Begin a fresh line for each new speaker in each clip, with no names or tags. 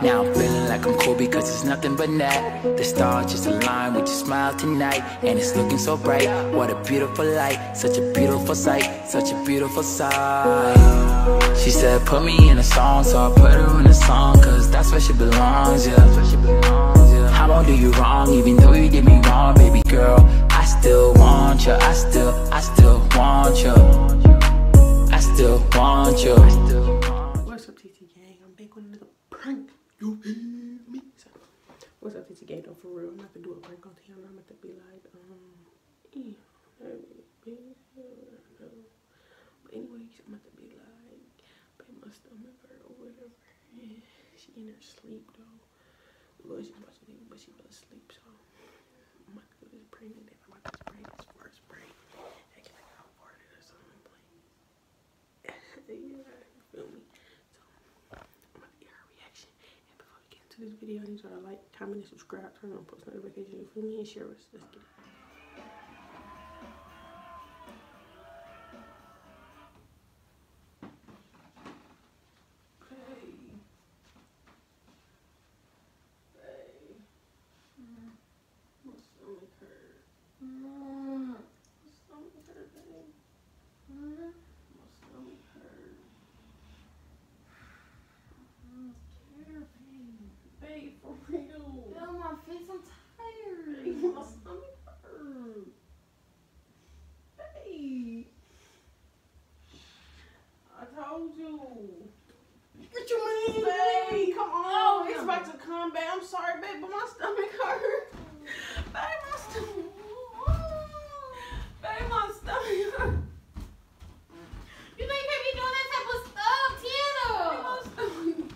Now I'm feeling like I'm cool because it's nothing but that. The stars just align with your smile tonight, and it's looking so bright. What a beautiful light, such a beautiful sight, such a beautiful sight. She said, Put me in a song, so I put her in a song, cause that's where she belongs, yeah. I won't do you wrong, even though you did me wrong, baby girl. I still want you, I still, I still want you. I still want you.
What's up, TT Gang? I'm back with another prank. You hear me? So, what's up, TT Gang? Though, for real, I'm about to do a prank on Tiana. I'm about to be like, um, yeah, but anyways, I'm about to be like, babe, my stomach hurt or whatever. Yeah, she in her sleep though. Well, she to leave, but she fell asleep, so about to do and first spray. Acting like I or something. Yeah, you feel me? So I'm to get her reaction. And before we get into this video, I need y'all to like, comment, and subscribe, turn on post notifications, you feel me? And share us. Let's get it. Hey. Hey. My stomach hurt. My stomach hurt, babe. My stomach hurt. Babe, for real.
Get on my face, I'm tired.
Babe, my stomach hurt. Babe. I told you.
What you mean,
Babe, come on. It's
Oh,
back. I'm sorry, babe, but my stomach hurt. Babe, my stomach. Babe, my stomach hurt.
You know you can't be doing that type of stuff, Tiana.
My stomach.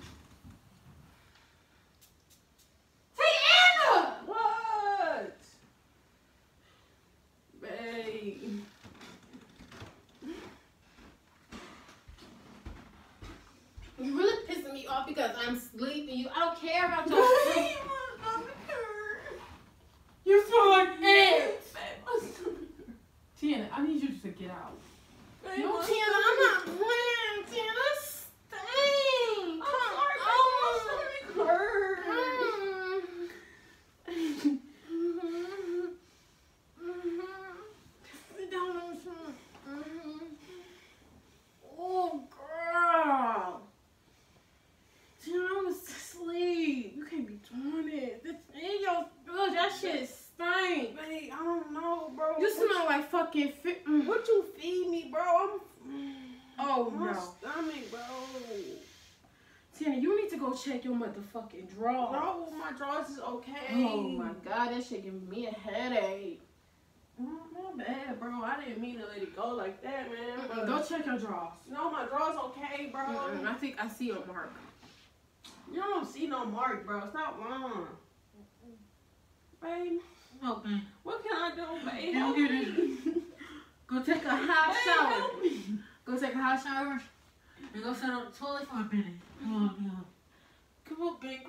Tiana!
What? Babe.
You really pissing me off because I'm sleeping. You, I don't care about your sleep.
my stomach hurt.
You smell like ants.
Babe, my stomach hurt.
Tiana, I need you to get out.
Babe,
No,
my
Tiana, I'm not
stomach
playing. Tiana, stay.
I'm sorry, babe, my stomach hurt.
Sit down on some. Oh, girl.
Tina, I was asleep. You can't be doing it. This
In your ugh, that shit stink.
babe, I don't know, bro.
You smell like fucking fit. mm.
What you feed me, bro? I'm.
Oh
my
no.
stomach, bro.
Tina, you need to go check your motherfucking drawer.
No, my drawers is okay.
Oh my god, that shit giving me a headache.
Mm, My bad, bro. I didn't mean to let it go like that, man.
Mm-mm, Go check your drawers.
No, my drawers okay, bro.
I think I see a mark.
You don't see no mark, bro. Stop lying. Babe,
Okay. Mm.
what can I do, babe?
Don't
Help
get
me.
Go take a hot shower.
help me.
Go take a hot shower. And go sit on the toilet for a minute. Come on, come on. Come on, babe.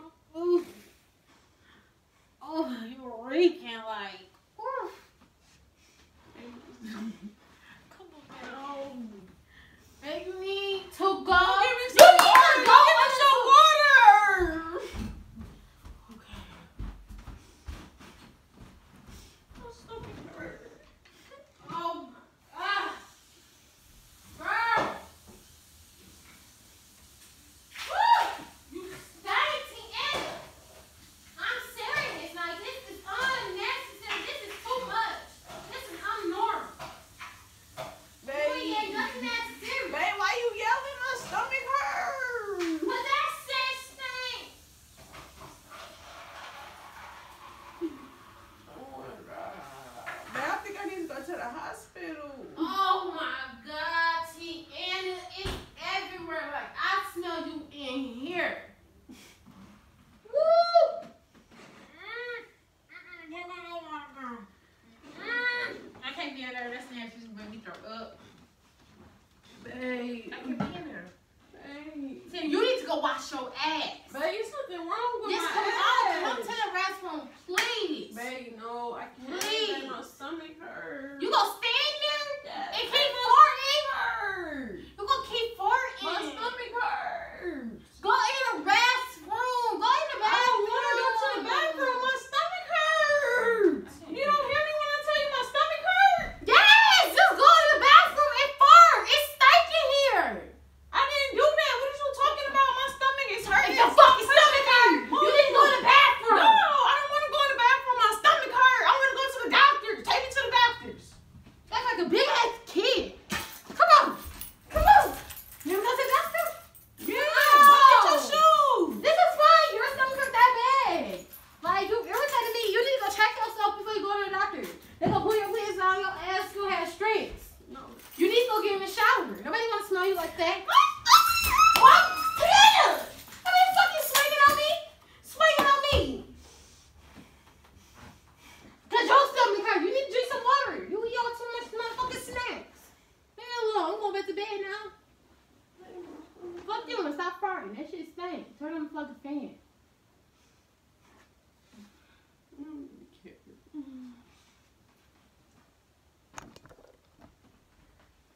your ass.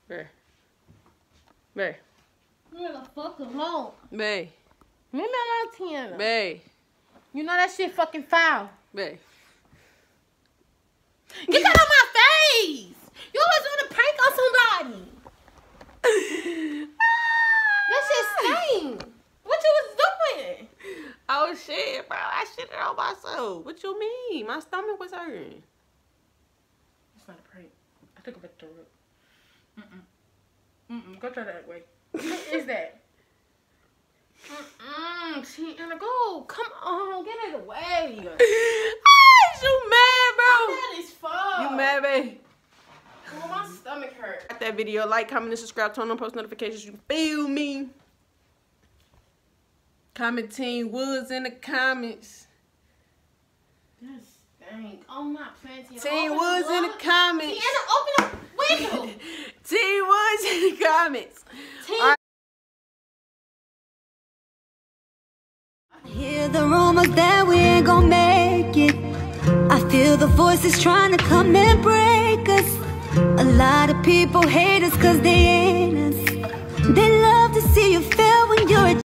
Babe.
Leave the fuck alone.
Babe.
Leave me alone, Tiana.
Babe.
You know that shit fucking foul.
Babe.
Get that on my face. You always want to prank on somebody. that shit stink. What you was doing?
Oh shit, bro. I shit it on myself. What you mean? My stomach was hurting. It's not a prank. I took a picture of it. Mm-mm. Mm-mm. Go try that way.
What is that? Mm-mm, Tiana, go. Come on, get it away.
you mad, bro?
That is fuck.
You mad, babe?
Oh, my stomach hurt.
Like that video, like, comment, and subscribe, turn on post notifications. You feel me? Comment Team Woods in the comments.
That stink. I'm not playing Tiana.
Woods in the comments.
Tiana, open the window.
Team Woods in the comments.
Team
All right.
Hear the rumors that we ain't gonna make it. I feel the voices trying to come and break us. A lot of people hate us cause they ain't us. They love to see you